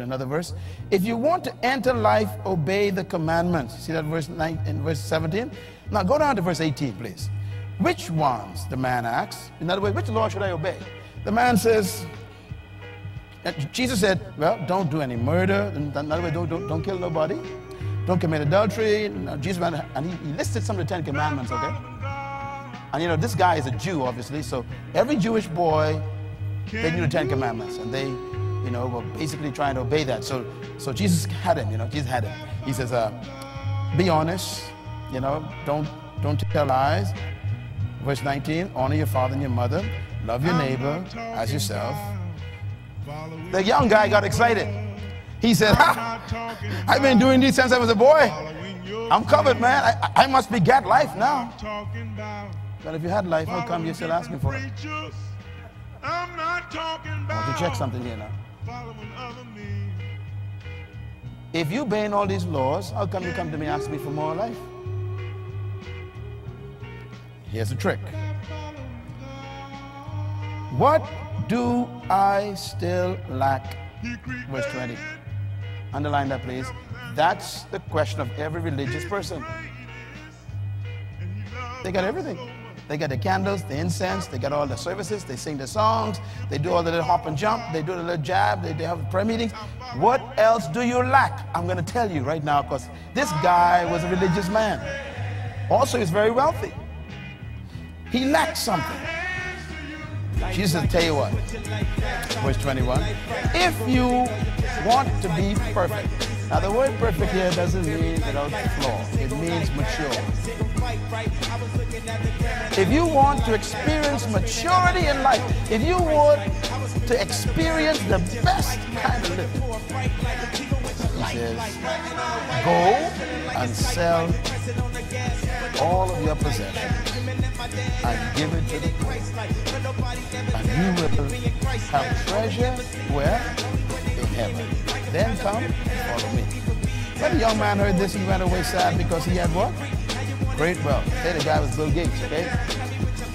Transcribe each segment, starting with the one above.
another verse. If you want to enter life, obey the commandments. See that verse 9 in verse 17? Now go down to verse 18, please. Which ones? The man asks. In other words, which law should I obey? The man says, Jesus said, well, don't do any murder. In other words, don't, don't, don't kill nobody. Don't commit adultery. Jesus, and he, he listed some of the Ten Commandments, okay? And you know, this guy is a Jew, obviously, so every Jewish boy, they knew the Ten Commandments, and they, you know, were basically trying to obey that. So, so Jesus had him, you know, Jesus had him. He says, uh, be honest, you know, don't, don't tell lies. Verse 19, honor your father and your mother, love your neighbor as yourself. The young guy got excited. He said, ha, I've been doing this since I was a boy. I'm covered, man. I, I must be get life now. But if you had life, how come you're still asking for it? I want to check something here now. If you obeying all these laws, how come you come to me and ask me for more life? Here's the trick. What do I still lack? Verse 20. Underline that, please. That's the question of every religious person. They got everything. They got the candles, the incense, they got all the services, they sing the songs, they do all the little hop and jump, they do the little jab, they, they have prayer meetings. What else do you lack? I'm going to tell you right now because this guy was a religious man. Also, he's very wealthy. He lacked something. Jesus tell you what. Verse 21. If you want to be perfect. Now the word perfect here doesn't mean without flaw. It means mature. If you want to experience maturity in life, if you want to experience the best kind of living, he says, go and sell all of your possessions and give it to the poor. And you will have treasure where? In heaven. Then come follow me. When the young man heard this, he went away sad because he had what? Great wealth. Say the guy was Bill Gates, okay?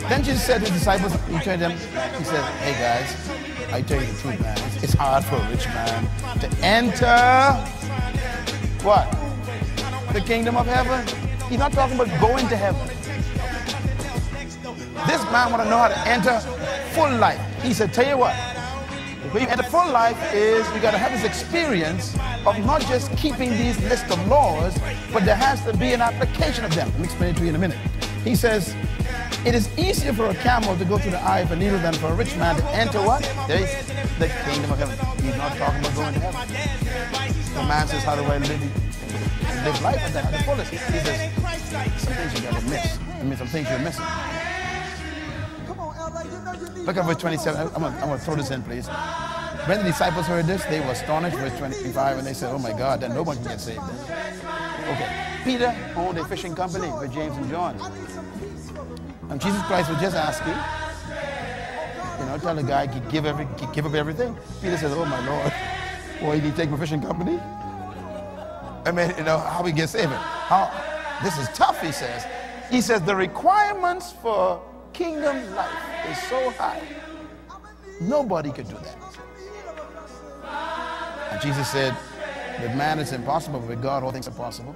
Then Jesus said to his disciples, he turned them, he said, hey guys, I tell you the truth, man. It's hard for a rich man to enter what? The kingdom of heaven. He's not talking about going to heaven. This man want to know how to enter full life. He said, tell you what, when the full life is you got to have this experience of not just keeping these list of laws, but there has to be an application of them. Let me explain it to you in a minute. He says, it is easier for a camel to go through the eye of a needle than for a rich man to enter what? The kingdom of heaven. He's not talking about going to heaven. The man says, how do I live, live life at the fullest? He says, some things you got to miss. I mean, some things you're missing. Look at verse 27. I'm going to throw this in, please. When the disciples heard this, they were astonished. Verse 25, and they said, Oh my God, then no one can get saved. Okay. Peter owned a fishing company with James and John. And Jesus Christ was just asking, you know, tell the guy, give, every, give up everything. Peter says, Oh my Lord, boy, did he take my fishing company? I mean, you know, how we get saved? How, this is tough, he says. He says, the requirements for kingdom life is so high. Nobody could do that. And Jesus said, with man it's impossible, but with God all things are possible.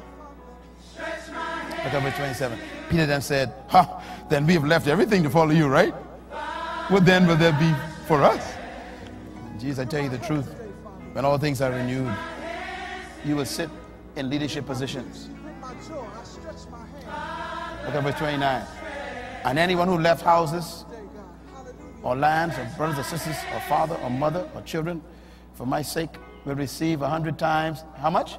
Look at verse 27. Peter then said, Ha, then we have left everything to follow you, right? What then will there be for us? Jesus, I tell you the truth. When all things are renewed, you will sit in leadership positions. Look at verse 29. And anyone who left houses or lands or brothers or sisters or father or mother or children for my sake will receive a hundred times, how much?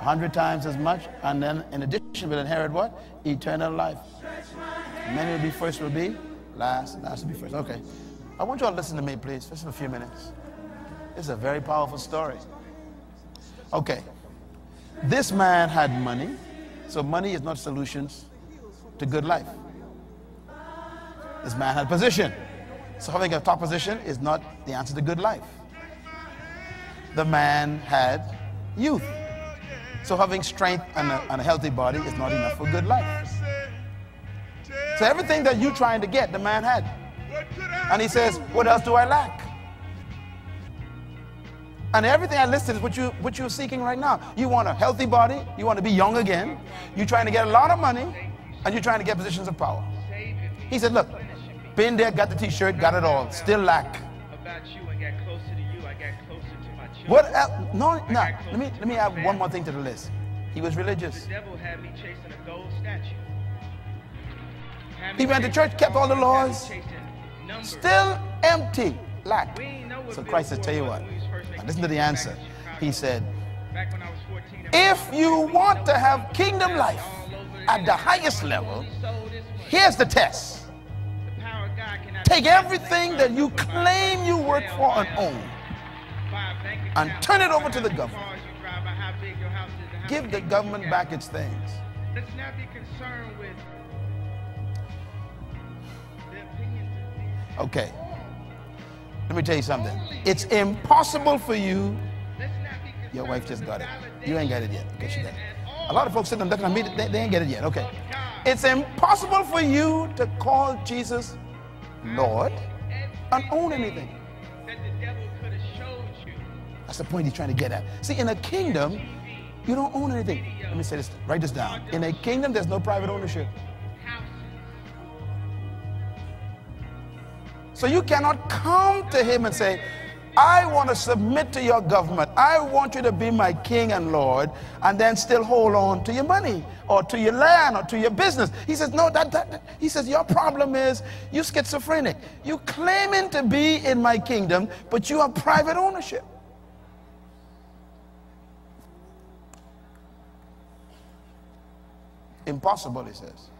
A hundred times as much. And then in addition will inherit what? Eternal life. Many will be first will be last, last will be first. Okay. I want you all to listen to me, please, just for a few minutes. Is a very powerful story. Okay. This man had money, so money is not solutions to good life. This man had position. So having a top position is not the answer to good life. The man had youth. So having strength and a, and a healthy body is not enough for good life. So everything that you're trying to get, the man had. And he says, what else do I lack? And everything I listed is what, you, what you're seeking right now. You want a healthy body, you want to be young again, you're trying to get a lot of money, and you're trying to get positions of power. He said, Look, been there, got the t shirt, got it all, still lack. What else? No, no. Let me let me add one more thing to the list. He was religious. He went to church, kept all the laws, still empty, lack. So Christ said, tell you what. Now listen to the answer. He said, if you want to have kingdom life at the highest level, here's the test. Take everything that you claim you work for and own and turn it over to the government. Give the government back its things. Let's not be concerned with the opinions. Okay. Let me tell you something. It's impossible for you. Let's not be concerned Your wife just got it. You ain't got it yet. Okay, she got it. A lot of folks sitting there looking at me, they, they ain't get it yet. Okay. It's impossible for you to call Jesus Lord and own anything. That's the point he's trying to get at. See, in a kingdom, you don't own anything. Let me say this, write this down. In a kingdom, there's no private ownership. So you cannot come to him and say, I want to submit to your government. I want you to be my king and Lord, and then still hold on to your money or to your land or to your business. He says, No, that, that, that- he says, Your problem is you schizophrenic. You claiming to be in my kingdom, but you have private ownership. Impossible, he says.